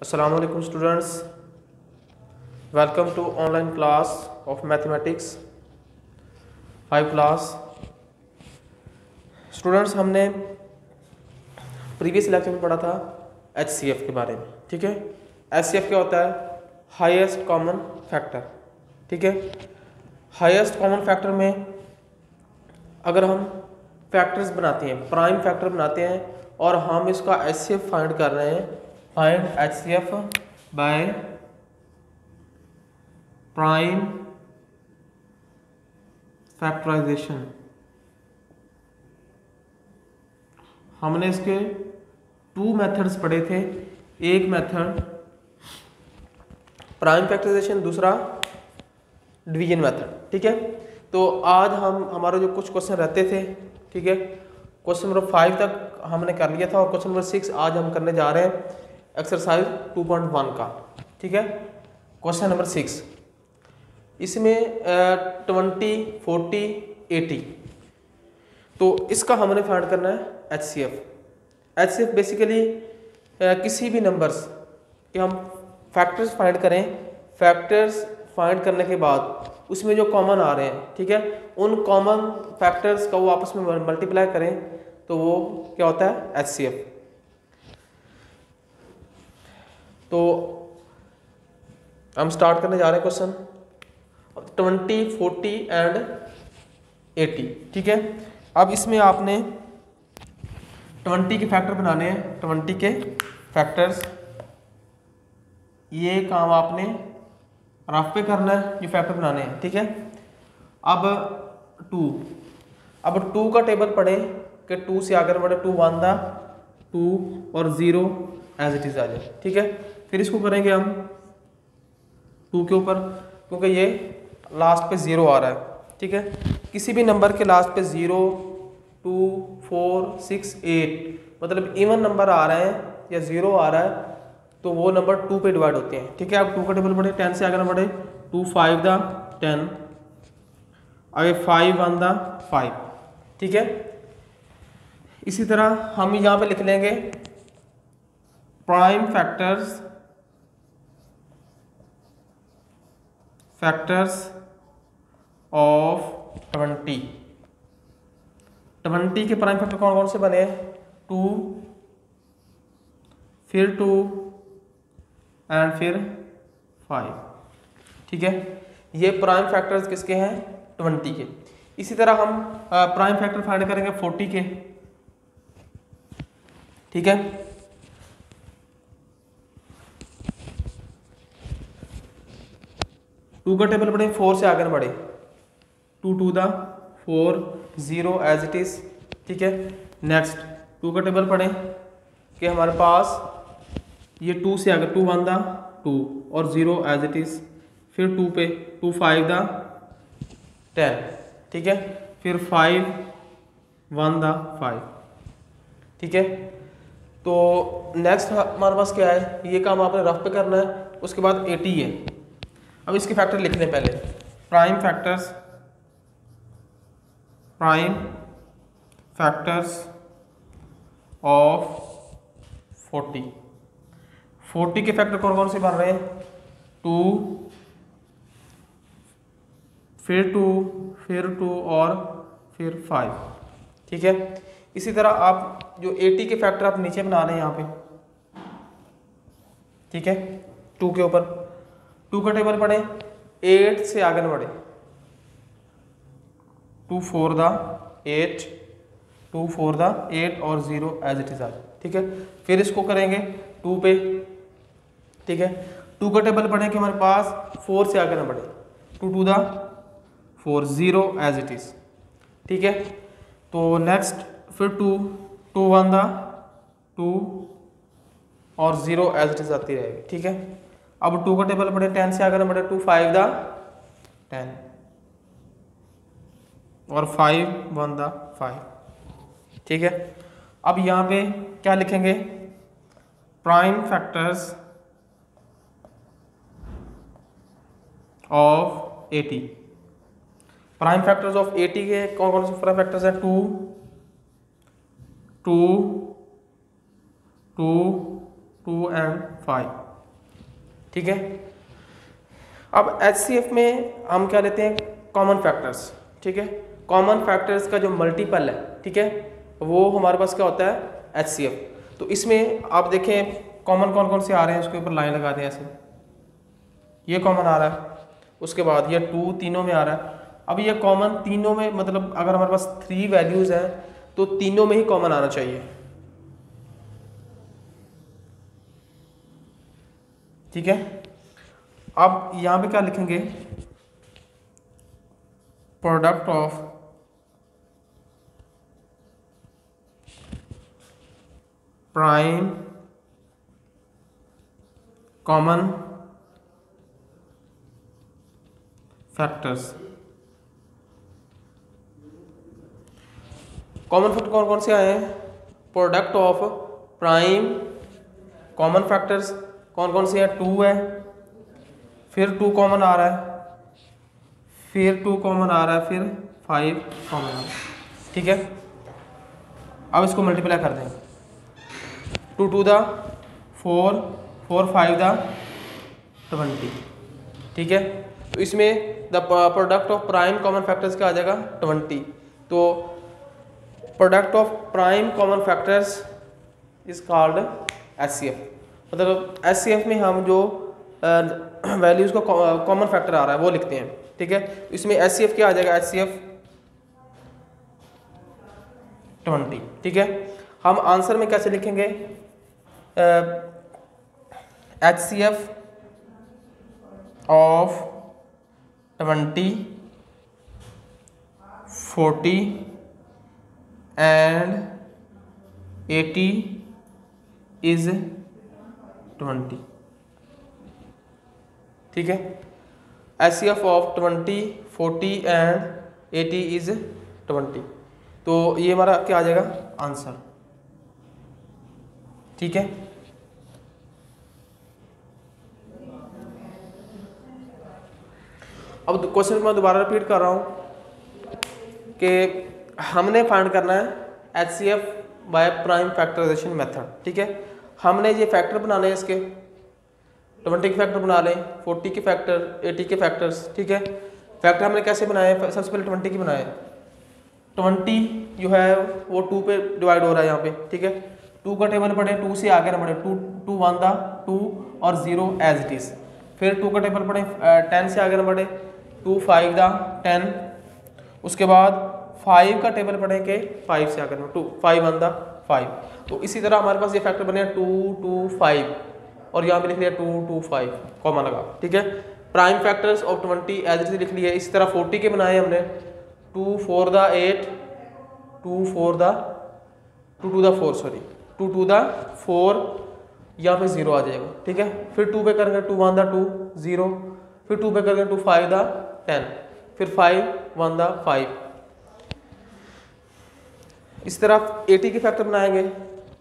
Assalamu alaikum students. Welcome to online class of mathematics. 5 class. Students हमने previous lecture में पढ़ा था H C F के बारे में, ठीक है? एच सी एफ़ क्या होता है? हाईएस्ट कॉमन फैक्टर ठीक है? हाईएस्ट कॉमन फैक्टर में अगर हम फैक्टर्स बनाते हैं प्राइम फैक्टर बनाते हैं और हम इसका एच सी एफ़ फाइंड कर रहे हैं। Find H C F by prime factorization हमने इसके टू मेथड्स पढ़े थे। एक मेथड प्राइम फैक्टराइजेशन दूसरा डिवीज़न मेथड ठीक है? तो आज हम, हमारे जो कुछ क्वेश्चन रहते थे, ठीक है? क्वेश्चन नंबर फाइव तक हमने कर लिया था और क्वेश्चन नंबर सिक्स आज हम करने जा रहे हैं एक्सरसाइज टू पॉइंट वन का, ठीक है? क्वेश्चन नंबर सिक्स इसमें ट्वेंटी फोर्टी एटी तो इसका हमने फाइंड करना है H C F H C F basically किसी भी नंबर्स के हम फैक्टर्स फाइंड करें फैक्टर्स फाइंड करने के बाद उसमें जो कॉमन आ रहे हैं, ठीक है? उन कॉमन फैक्टर्स का वो आपस में मल्टीप्लाई करें तो वो क्या होता है? एच सी एफ़ तो हम स्टार्ट करने जा रहे हैं question twenty forty and eighty ठीक है? अब इसमें आपने ट्वेंटी के फैक्टर बनाने हैं। ट्वेंटी के फैक्टर्स ये काम आपने रफ पे करना है, ये फैक्टर बनाने हैं, ठीक है? अब टू अब टू का टेबल पढ़े। कि टू से आगे बढ़े, टू वन दा, टू और ज़ीरो एज इट इज़ आ जाए। ठीक है? फिर इसको करेंगे हम टू के ऊपर, क्योंकि ये लास्ट पे ज़ीरो आ रहा है। ठीक है? किसी भी नंबर के लास्ट पे zero, two, four, six, eight मतलब इवन नंबर आ रहे हैं या ज़ीरो आ रहा है तो वो नंबर टू पे डिवाइड होते हैं। ठीक है? आप टू का टेबल पढ़े टेन से आगे बढ़े टू फाइव द टेन आगे फाइव वन द फाइव ठीक है? इसी तरह हम यहाँ पे लिख लेंगे prime factors factors of twenty twenty के प्राइम फैक्टर कौन कौन से बने टू फिर टू एंड फिर फाइव ठीक है? ये प्राइम फैक्टर्स किसके हैं? ट्वेंटी के. इसी तरह हम प्राइम फैक्टर फाइंड करेंगे फोर्टी के. ठीक है? टू का टेबल पढ़े फोर से आगे बढ़े। Two two the four zero as it is ठीक है? नेक्स्ट टू का टेबल पढ़े कि हमारे पास ये टू से आगे टू वन द टू और ज़ीरो एज इट इज़ फिर टू पे टू फाइव द टेन ठीक है? फिर फाइव वन द फाइव ठीक है? तो नेक्स्ट हमारे पास क्या है? ये काम आपने रफ पे करना है, उसके बाद एटी है अब इसके फैक्टर लिख लें पहले। Prime factors prime factors of forty forty के फैक्टर कौन कौन से बन रहे हैं? टू फिर टू फिर टू और फिर फाइव ठीक है? इसी तरह आप जो एटी के फैक्टर आप नीचे बना रहे हैं यहाँ पे, ठीक है? टू के ऊपर। टू का टेबल पढ़े एट से आगे बढ़े। Two four the eight two four the eight और ज़ीरो एज इट इज़ आज ठीक है? फिर इसको करेंगे टू पे, ठीक है? टू का टेबल पढ़े कि हमारे पास फोर से आगे ना बढ़े। Two two the four zero as it is ठीक है? तो नेक्स्ट फिर two two one the two, और ज़ीरो एज इट इज़ आती रहेगी, ठीक है? अब टू का टेबल पढ़े टेन से आगे बढ़े टू फाइव द टेन और फाइव वन द फाइव ठीक है? अब यहाँ पे क्या लिखेंगे? Prime factors of eighty prime factors of eighty के कौन कौन से प्राइम फैक्टर्स हैं? Two two two two and five ठीक है? अब एचसीएफ में हम क्या लेते हैं? कॉमन फैक्टर्स ठीक है? कॉमन फैक्टर्स का जो मल्टीपल है, ठीक है? वो हमारे पास क्या होता है? एचसीएफ तो इसमें आप देखें कॉमन कौन कौन से आ रहे हैं? उसके ऊपर लाइन लगा दें ऐसे। ये कॉमन आ रहा है। उसके बाद ये टू तीनों में आ रहा है। अब ये कॉमन तीनों में मतलब अगर हमारे पास थ्री वैल्यूज़ हैं तो तीनों में ही कॉमन आना चाहिए। ठीक है? अब यहाँ पे क्या लिखेंगे? Product of prime common factors common factor कौन कौन से आए हैं? Product of prime common factors कौन कौन से हैं? टू है। फिर टू कॉमन आ रहा है। फिर टू कॉमन आ रहा है। फिर फाइव कॉमन आ रहा है ठीक है? अब इसको मल्टीप्लाई कर दें। Two two the four four five the twenty ठीक है? तो इसमें the product of prime common factors क्या आ जाएगा? ट्वेंटी तो product of prime common factors is called S मतलब एस में हम जो वैल्यूज़ का कॉमन फैक्टर आ रहा है, वो लिखते हैं, ठीक है? इसमें एस क्या आ जाएगा? एस सी एफ़ ट्वेंटी ठीक है? हम आंसर में कैसे लिखेंगे? H C F of twenty forty and eighty is twenty ठीक है? S C F of twenty forty and eighty is twenty तो ये हमारा क्या आ जाएगा? आंसर ठीक है? अब क्वेश्चन मैं दोबारा रिपीट कर रहा हूँ कि हमने फाइंड करना है H C F by prime factorization method ठीक है? हमने ये फैक्टर बनाने हैं इसके। ट्वेंटी के फैक्टर बना लें फोर्टी के फैक्टर एटी के फैक्टर्स ठीक है? फैक्टर हमने कैसे बनाए सबसे पहले ट्वेंटी के बनाए ट्वेंटी जो है वो टू पे डिवाइड हो रहा है यहाँ पे, ठीक है? टू का टेबल पढ़े टू से आगे ना बढ़े two two one the two और ज़ीरो एज इट इज़ फिर टू का टेबल पढ़े टेन से आगे ना बढ़े टू फाइव दा टेन उसके बाद फाइव का टेबल पढ़ेंगे फाइव से आकर two five one the five तो इसी तरह हमारे पास ये फैक्टर बने टू टू फाइव और यहाँ पे लिख लिया टू टू फाइव कॉमा लगा, ठीक है? Prime factors of twenty as it लिख लिया इसी तरह फोर्टी के बनाए हमने। Two four the eight two four the two two the four sorry two two the four यहाँ पे ज़ीरो आ जाएगा, ठीक है? फिर टू पे करेंगे two one the two zero फिर टू पे करेंगे टू फाइव द टेन फिर फाइव वन द फाइव इस तरफ़ एटी के फैक्टर बनाएँगे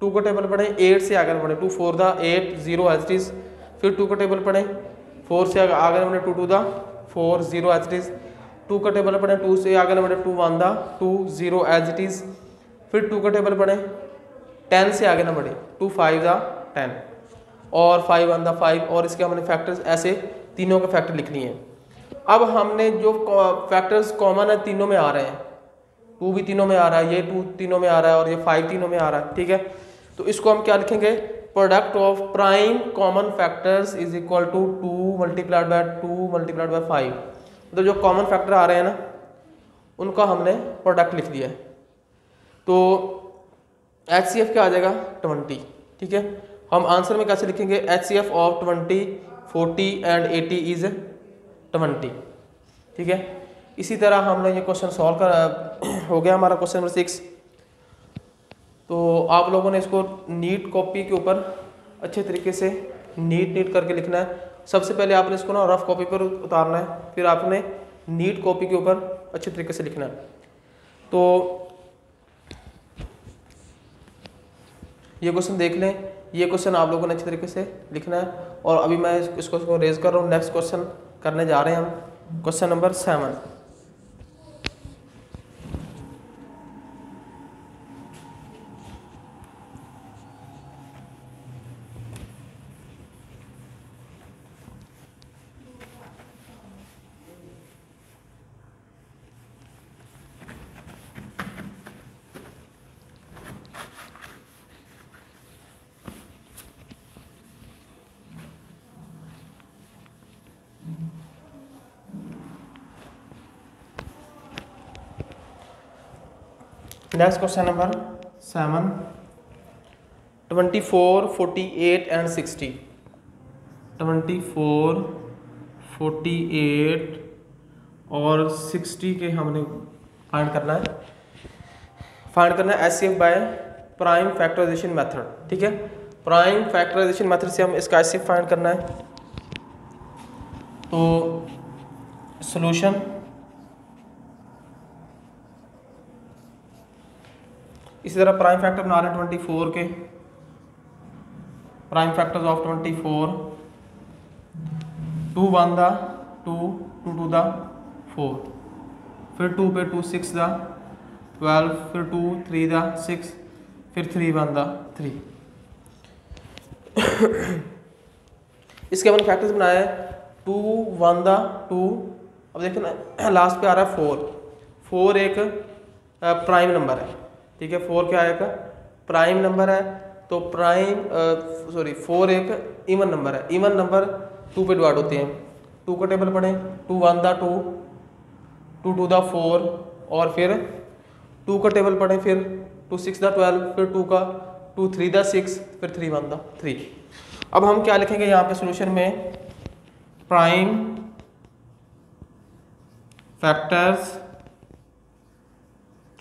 टू का टेबल पढ़ें एट से आगे बढ़े two four the eight zero H is फिर टू का टेबल पढ़ें फोर से आगे बढ़े two two the four zero H is two का टेबल पढ़ें टू से आगे बढ़े two one the two zero H is फिर टू का टेबल पढ़ें टेन से आगे ना बढ़े टू फाइव द टेन और फाइव वन द फाइव और इसके हमने फैक्टर्स ऐसे तीनों के फैक्टर लिख लिए हैं। अब हमने जो फैक्टर्स कॉमन है, तीनों में आ रहे हैं। टू भी तीनों में आ रहा है, ये टू तीनों में आ रहा है और ये फाइव तीनों में आ रहा है, ठीक है? तो इसको हम क्या लिखेंगे? Product of prime common factors is equal to two multiplied by two multiplied by five मतलब जो कॉमन फैक्टर आ रहे हैं ना, उनका हमने प्रोडक्ट लिख दिया है। तो एच सी एफ़ क्या आ जाएगा? ट्वेंटी ठीक है? हम आंसर में कैसे लिखेंगे? H C F of twenty forty and eighty is twenty ठीक है? इसी तरह हमने ये क्वेश्चन सॉल्व कर हो गया हमारा क्वेश्चन नंबर सिक्स। तो आप लोगों ने इसको नीट कॉपी के ऊपर अच्छे तरीके से नीट नीट करके लिखना है। सबसे पहले आपने इसको ना रफ कॉपी पर उतारना है, फिर आपने नीट कॉपी के ऊपर अच्छे तरीके से लिखना है। तो ये क्वेश्चन देख लें, ये क्वेश्चन आप लोगों ने अच्छे तरीके से लिखना है। और अभी मैं इस क्वेश्चन को रेज कर रहा हूँ। नेक्स्ट क्वेश्चन करने जा रहे हैं हम। Question number seven next question number seven twenty four forty eight and sixty twenty four forty eight और सिक्सटी के हमने फाइंड करना है। फाइंड करना है S C F by prime factorization method ठीक है? प्राइम फैक्टराइजेशन मेथड से हम इसका एफ़ फाइंड करना है। तो सॉल्यूशन इसी तरह प्राइम फैक्टर बना रहे हैं ट्वेंटी फोर के। Prime factors of twenty four two one the two two two the four फिर टू पे टू सिक्स द ट्वेल्व फिर टू थ्री द सिक्स फिर थ्री वन द थ्री इसके अपन फैक्टर्स बनाए टू वन द टू अब देखो ना लास्ट पे आ रहा है फोर फोर एक प्राइम नंबर है। ठीक है फोर क्या आएगा प्राइम नंबर है तो प्राइम सॉरी फोर एक इवन नंबर है। इवन नंबर टू पे डिवाइड होते हैं। टू का टेबल पढ़ें two one the two two two the four और फिर टू का टेबल पढ़ें, फिर टू सिक्स द ट्वेल्व फिर टू का टू थ्री द सिक्स फिर थ्री वन द थ्री अब हम क्या लिखेंगे यहाँ पे सोल्यूशन में? Prime factors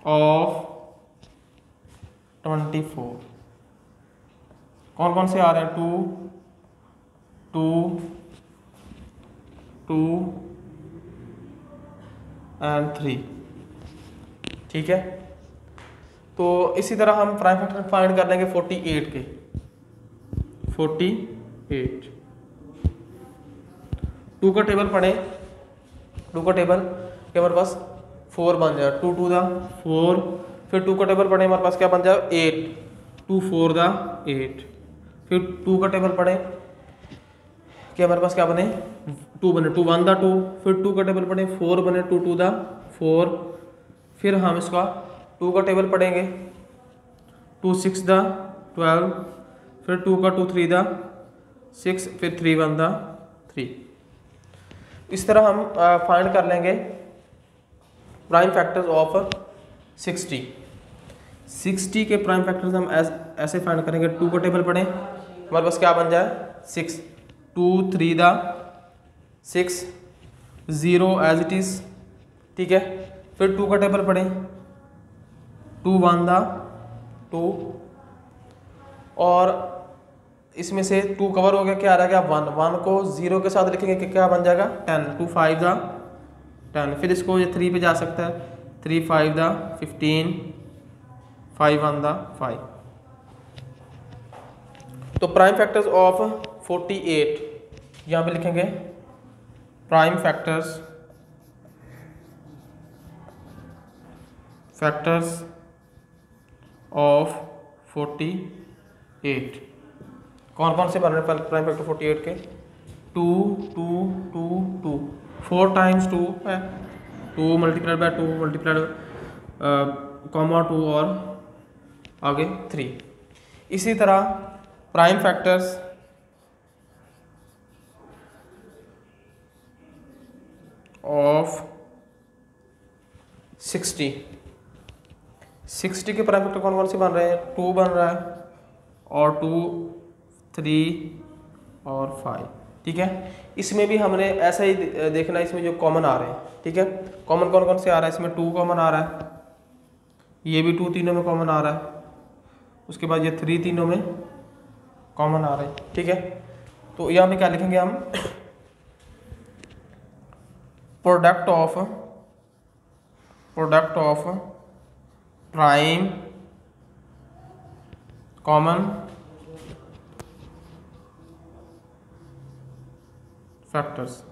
of twenty four. कौन कौन से आ रहे हैं? Two two two and three ठीक है? तो इसी तरह हम प्राइम फैक्टर फाइंड कर लेंगे फोर्टी एट के। फोर्टी एट टू का टेबल पढ़े। टू का टेबल के हमारे पास फोर बन जाए। Two two the. फोर फिर टू का टेबल पढ़े, हमारे पास क्या बन जाए? Eight two four the eight फिर टू का टेबल पढ़े कि हमारे पास क्या बने? टू बने टू वन द टू फिर टू का टेबल पढ़े फोर बने टू टू द फोर फिर हम इसका टू का टेबल पढ़ेंगे टू सिक्स द ट्वेल्व फिर टू का टू थ्री द सिक्स फिर थ्री वन द थ्री इस तरह हम फाइंड कर लेंगे prime factors of sixty sixty के प्राइम फैक्टर्स हम ऐसे फाइंड करेंगे। टू का टेबल पढ़ें। हमारे पास क्या बन जाए? Six two three the six zero as it is ठीक है? फिर टू का टेबल पढ़ें। टू वन द टू और इसमें से टू कवर हो गया। क्या आ रहा है? क्या? वन वन को ज़ीरो के साथ लिखेंगे कि क्या बन जाएगा? Ten two five the ten फिर इसको ये थ्री पे जा सकता है। Three five the fifteen five one the five तो prime factors of forty eight यहाँ पे लिखेंगे prime factors factors of forty eight कौन कौन से बन रहे हैं प्राइम फैक्टर फोर्टी एट के? Two two two two four times two है। Two multiplied by two multiplied comma two और आगे थ्री इसी तरह prime factors of sixty sixty के प्राइम फैक्टर कौन कौन से बन रहे हैं? टू बन रहा है, और टू थ्री और फाइव ठीक है? इसमें भी हमने ऐसा ही देखना है इसमें जो कॉमन आ रहे हैं। ठीक है? कॉमन कौन कौन से आ रहा है? इसमें टू कॉमन आ रहा है। ये भी टू तीनों में कॉमन आ रहा है। उसके बाद ये थ्री तीनों में कॉमन आ रहा है, ठीक है? तो यहाँ पे क्या लिखेंगे हम? Product of product of prime common factors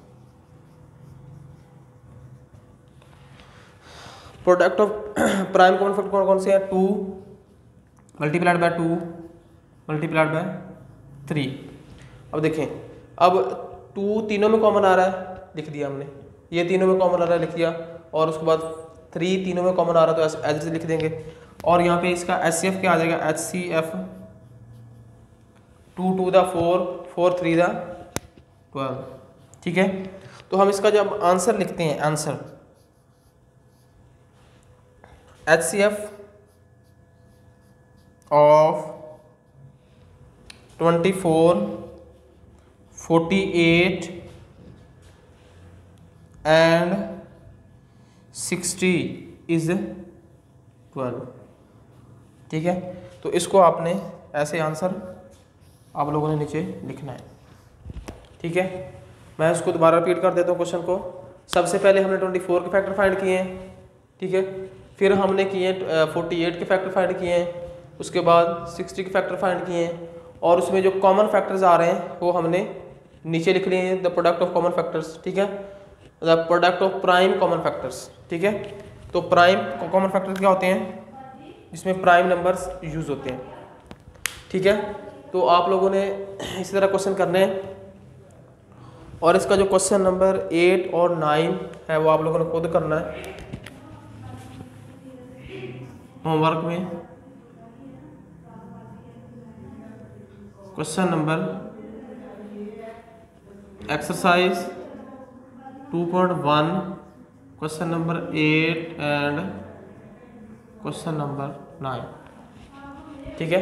product of prime common factor कौन कौन से हैं? Two multiplied by two multiplied by three अब देखें, अब टू तीनों में कॉमन आ रहा है, लिख दिया हमने। ये तीनों में कॉमन आ रहा है, लिख दिया। और उसके बाद थ्री तीनों में कॉमन आ रहा है तो एच से लिख देंगे। और यहाँ पे इसका एच सी एफ़ क्या आ जाएगा? H C F two two the four four three the twelve ठीक है? तो हम इसका जब आंसर लिखते हैं answer H C F of twenty four forty eight and sixty is twelve ठीक है? तो इसको आपने ऐसे आंसर आप लोगों ने नीचे लिखना है। ठीक है? मैं इसको दोबारा रिपीट कर देता हूँ क्वेश्चन को। सबसे पहले हमने ट्वेंटी फोर के फैक्टर फाइंड किए हैं। ठीक है? फिर हमने किए फोर्टी एट के फैक्टर फाइंड किए हैं। उसके बाद सिक्सटी के फैक्टर फाइंड किए हैं और उसमें जो कॉमन फैक्टर्स आ रहे हैं, वो हमने नीचे लिख लिए हैं the product of common factors ठीक है? The product of prime common factors ठीक है? तो प्राइम कॉमन फैक्टर्स क्या होते हैं? जिसमें प्राइम नंबर्स यूज़ होते हैं, ठीक है? तो आप लोगों ने इसी तरह क्वेश्चन करने हैं। और इसका जो क्वेश्चन नंबर एट और नाइन है, वो आप लोगों ने खुद करना है। होमवर्क में। Question number exercise 2.1 question number eight and question number nine ठीक है?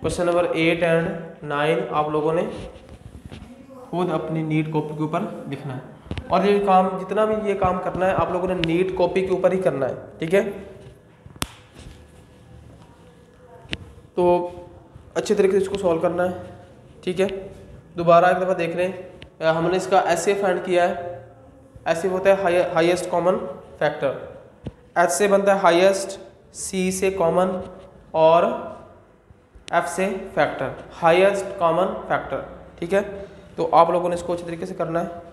Question number eight and nine आप लोगों ने खुद अपनी नीट कॉपी के ऊपर लिखना है। और ये काम, जितना भी ये काम करना है, आप लोगों ने नीट कॉपी के ऊपर ही करना है। ठीक है? तो अच्छे तरीके से इसको सॉल्व करना है। ठीक है? दोबारा एक दफ़ा देख लें। हमने इसका एस ऐसे फाइंड किया है। एस ऐसे होता है हाईएस्ट कॉमन फैक्टर एच से बनता है हाईएस्ट सी से कॉमन और एफ़ से फैक्टर हाईएस्ट कॉमन फैक्टर ठीक है? तो आप लोगों ने इसको अच्छे तरीके से करना है।